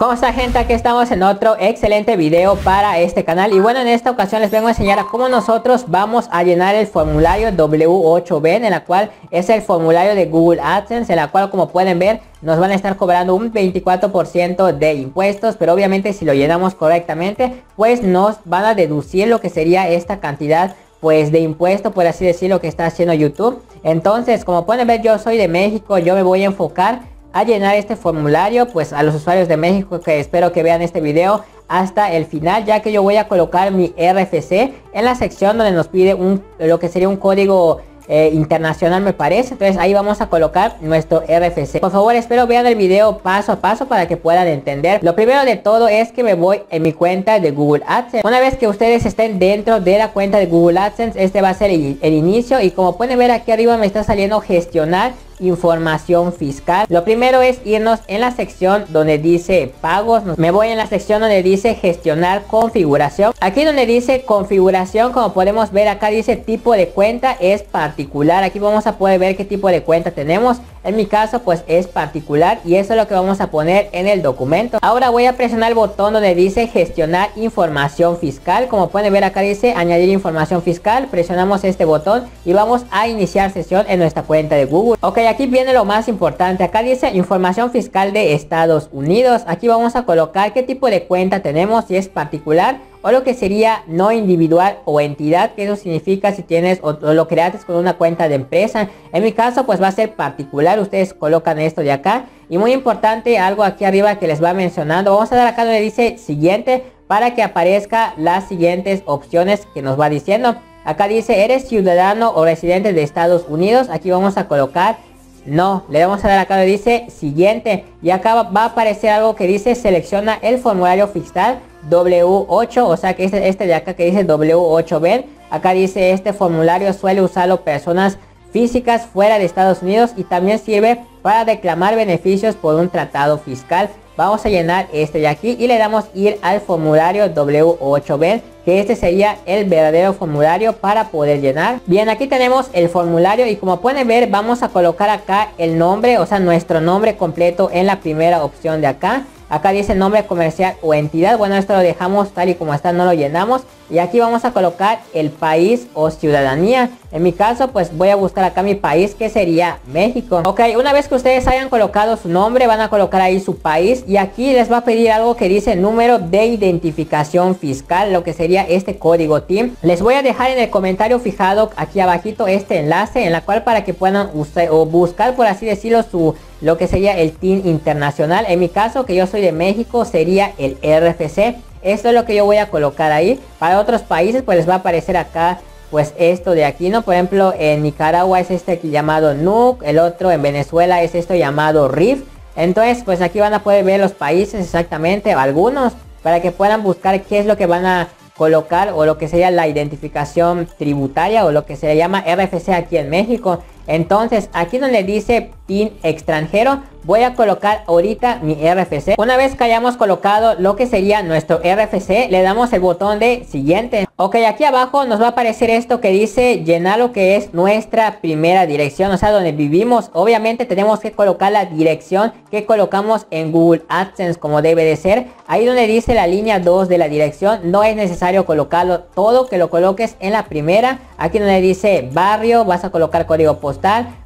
¿Cómo está gente? Aquí estamos en otro excelente video para este canal y bueno en esta ocasión les vengo a enseñar a cómo nosotros vamos a llenar el formulario W8B en la cual es el formulario de Google AdSense en la cual como pueden ver nos van a estar cobrando un 24% de impuestos pero obviamente si lo llenamos correctamente pues nos van a deducir lo que sería esta cantidad pues de impuesto por así decirlo que está haciendo YouTube entonces como pueden ver yo soy de México yo me voy a enfocar a llenar este formulario pues a los usuarios de México que espero que vean este video hasta el final ya que yo voy a colocar mi RFC en la sección donde nos pide un lo que sería un código eh, internacional me parece. Entonces ahí vamos a colocar nuestro RFC por favor espero vean el video paso a paso para que puedan entender. Lo primero de todo es que me voy en mi cuenta de Google AdSense. Una vez que ustedes estén dentro de la cuenta de Google AdSense este va a ser el, el inicio. Y como pueden ver aquí arriba me está saliendo gestionar información fiscal. Lo primero es irnos en la sección donde dice pagos. Me voy en la sección donde dice gestionar configuración. Aquí donde dice configuración, como podemos ver acá dice tipo de cuenta es particular. Aquí vamos a poder ver qué tipo de cuenta tenemos. En mi caso pues es particular y eso es lo que vamos a poner en el documento. Ahora voy a presionar el botón donde dice gestionar información fiscal. Como pueden ver acá dice añadir información fiscal. Presionamos este botón y vamos a iniciar sesión en nuestra cuenta de Google. Ok, aquí viene lo más importante. Acá dice información fiscal de Estados Unidos. Aquí vamos a colocar qué tipo de cuenta tenemos, si es particular o lo que sería no individual o entidad, que eso significa si tienes o, lo creaste con una cuenta de empresa. En mi caso pues va a ser particular, ustedes colocan esto de acá. Y muy importante, algo aquí arriba que les va mencionando, vamos a dar acá donde dice siguiente para que aparezca las siguientes opciones que nos va diciendo. Acá dice, ¿eres ciudadano o residente de Estados Unidos? Aquí vamos a colocar no, le vamos a dar acá donde dice siguiente. Y acá va a aparecer algo que dice selecciona el formulario fiscal W8. O sea que este, este de acá que dice W8B. Acá dice este formulario suele usarlo personas físicas fuera de Estados Unidos. Y también sirve para reclamar beneficios por un tratado fiscal. Vamos a llenar este de aquí y le damos ir al formulario W8B que este sería el verdadero formulario para poder llenar. Bien, aquí tenemos el formulario y como pueden ver vamos a colocar acá el nombre, o sea nuestro nombre completo en la primera opción de acá. Acá dice nombre comercial o entidad. Bueno, esto lo dejamos tal y como está, no lo llenamos. Y aquí vamos a colocar el país o ciudadanía. En mi caso, pues voy a buscar acá mi país, que sería México. Ok, una vez que ustedes hayan colocado su nombre, van a colocar ahí su país. Y aquí les va a pedir algo que dice número de identificación fiscal, lo que sería este código TIM. Les voy a dejar en el comentario fijado aquí abajito este enlace, en la cual para que puedan usar o buscar, por así decirlo, su lo que sería el TIN internacional. En mi caso, que yo soy de México, sería el RFC. Esto es lo que yo voy a colocar ahí. Para otros países, pues les va a aparecer acá, pues esto de aquí, ¿no? Por ejemplo, en Nicaragua es este llamado NUC. El otro en Venezuela es esto llamado RIF. Entonces, pues aquí van a poder ver los países exactamente, algunos, para que puedan buscar qué es lo que van a colocar o lo que sería la identificación tributaria o lo que se llama RFC aquí en México. Entonces, aquí donde dice PIN extranjero, voy a colocar ahorita mi RFC. Una vez que hayamos colocado lo que sería nuestro RFC, le damos el botón de siguiente. Ok, aquí abajo nos va a aparecer esto que dice llenar lo que es nuestra primera dirección, o sea, donde vivimos. Obviamente tenemos que colocar la dirección que colocamos en Google AdSense como debe de ser. Ahí donde dice la línea 2 de la dirección, no es necesario colocarlo todo, que lo coloques en la primera. Aquí donde dice barrio, vas a colocar código postal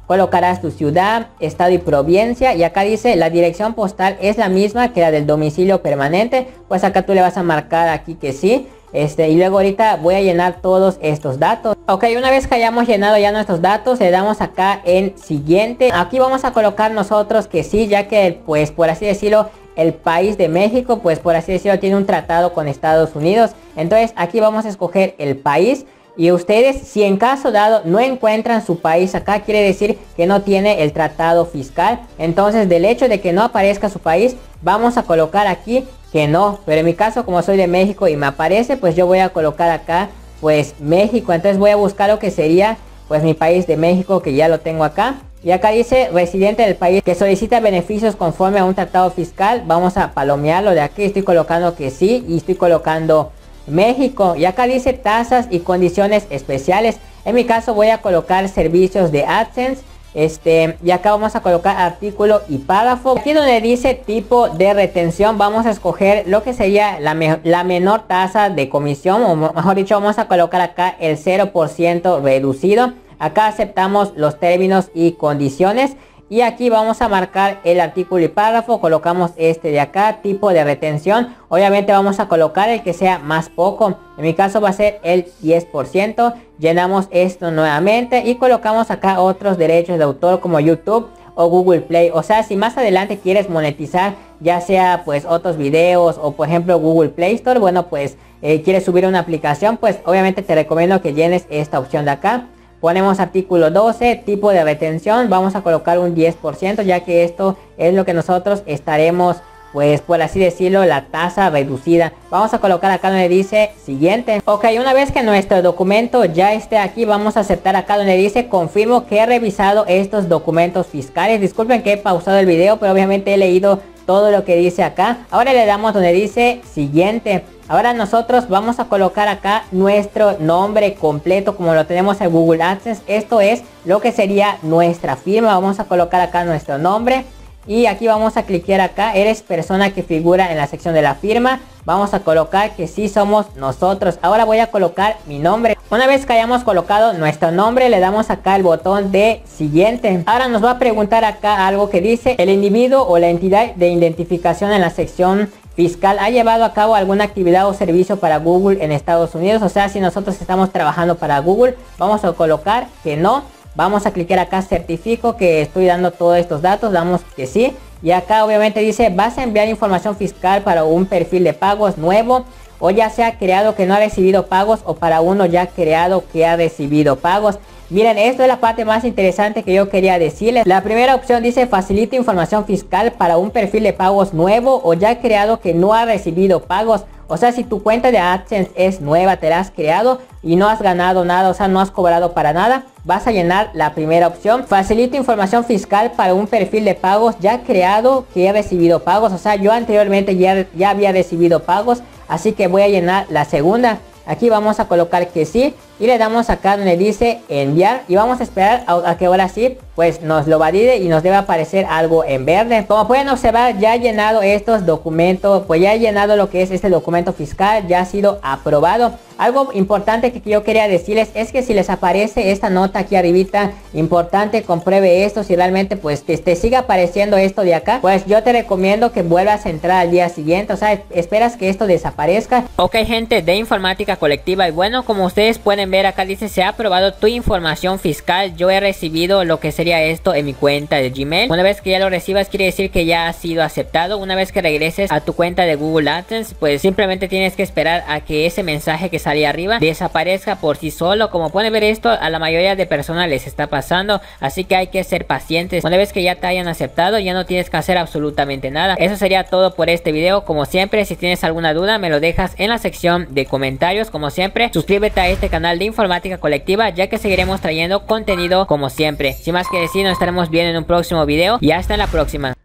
colocarás tu ciudad, estado y provincia y acá dice la dirección postal es la misma que la del domicilio permanente, pues acá tú le vas a marcar aquí que sí. Este, y luego ahorita voy a llenar todos estos datos. Ok, una vez que hayamos llenado ya nuestros datos, le damos acá en siguiente. Aquí vamos a colocar nosotros que sí, ya que pues por así decirlo, el país de México, pues por así decirlo, tiene un tratado con Estados Unidos. Entonces aquí vamos a escoger el país. Y ustedes, si en caso dado no encuentran su país acá, quiere decir que no tiene el tratado fiscal. Entonces, del hecho de que no aparezca su país, vamos a colocar aquí que no. Pero en mi caso, como soy de México y me aparece, pues yo voy a colocar acá, pues México. Entonces voy a buscar lo que sería, pues mi país de México, que ya lo tengo acá. Y acá dice residente del país que solicita beneficios conforme a un tratado fiscal. Vamos a palomearlo de aquí. Estoy colocando que sí y estoy colocando México. Y acá dice tasas y condiciones especiales. En mi caso voy a colocar servicios de AdSense. Este, y acá vamos a colocar artículo y párrafo. Aquí donde dice tipo de retención, vamos a escoger lo que sería la, la menor tasa de comisión, o mejor dicho, vamos a colocar acá el 0% reducido. Acá aceptamos los términos y condiciones. Y aquí vamos a marcar el artículo y párrafo. Colocamos este de acá, tipo de retención. Obviamente vamos a colocar el que sea más poco. En mi caso va a ser el 10%. Llenamos esto nuevamente y colocamos acá otros derechos de autor como YouTube o Google Play. O sea, si más adelante quieres monetizar, ya sea pues otros videos o por ejemplo Google Play Store, bueno pues eh, quieres subir una aplicación, pues obviamente te recomiendo que llenes esta opción de acá. Ponemos artículo 12, tipo de retención, vamos a colocar un 10% ya que esto es lo que nosotros estaremos pues por así decirlo la tasa reducida. Vamos a colocar acá donde dice siguiente. Ok una vez que nuestro documento ya esté aquí vamos a aceptar acá donde dice confirmo que he revisado estos documentos fiscales. Disculpen que he pausado el video pero obviamente he leído todo lo que dice acá. Ahora le damos donde dice siguiente Ahora nosotros vamos a colocar acá nuestro nombre completo como lo tenemos en Google AdSense. Esto es lo que sería nuestra firma. Vamos a colocar acá nuestro nombre. Y aquí vamos a clicar acá. Eres persona que figura en la sección de la firma. Vamos a colocar que sí somos nosotros. Ahora voy a colocar mi nombre. Una vez que hayamos colocado nuestro nombre, le damos acá el botón de siguiente. Ahora nos va a preguntar acá algo que dice el individuo o la entidad de identificación en la sección fiscal ha llevado a cabo alguna actividad o servicio para Google en Estados Unidos. O sea, si nosotros estamos trabajando para Google, vamos a colocar que no. Vamos a clicar acá certifico que estoy dando todos estos datos. Damos que sí. Y acá obviamente dice, vas a enviar información fiscal para un perfil de pagos nuevo. O ya sea creado que no ha recibido pagos o para uno ya creado que ha recibido pagos. Miren, esto es la parte más interesante que yo quería decirles. La primera opción dice facilita información fiscal para un perfil de pagos nuevo o ya creado que no ha recibido pagos. O sea, si tu cuenta de AdSense es nueva, te la has creado y no has ganado nada, o sea, no has cobrado para nada, vas a llenar la primera opción. Facilita información fiscal para un perfil de pagos ya creado que ha recibido pagos. O sea, yo anteriormente ya, ya había recibido pagos, así que voy a llenar la segunda. Aquí vamos a colocar que sí y le damos acá donde dice enviar. Y vamos a esperar a, que ahora sí pues nos lo valide y nos debe aparecer algo en verde. Como pueden observar ya he llenado estos documentos pues ya he llenado lo que es este documento fiscal ya ha sido aprobado. Algo importante que yo quería decirles es que si les aparece esta nota aquí arribita importante compruebe esto si realmente pues te, te siga apareciendo esto de acá pues yo te recomiendo que vuelvas a entrar al día siguiente. O sea esperas que esto desaparezca. Ok gente de informática colectiva y bueno como ustedes pueden ver acá dice se ha aprobado tu información fiscal. Yo he recibido lo que sería esto en mi cuenta de Gmail. Una vez que ya lo recibas quiere decir que ya ha sido aceptado. Una vez que regreses a tu cuenta de Google AdSense pues simplemente tienes que esperar a que ese mensaje que sale arriba desaparezca por sí solo. Como pueden ver esto a la mayoría de personas les está pasando. Así que hay que ser pacientes. Una vez que ya te hayan aceptado ya no tienes que hacer absolutamente nada. Eso sería todo por este video. Como siempre si tienes alguna duda me lo dejas en la sección de comentarios. Como siempre suscríbete a este canal de informática colectiva ya que seguiremos trayendo contenido como siempre. Sin más que decir nos estaremos viendo en un próximo video y hasta la próxima.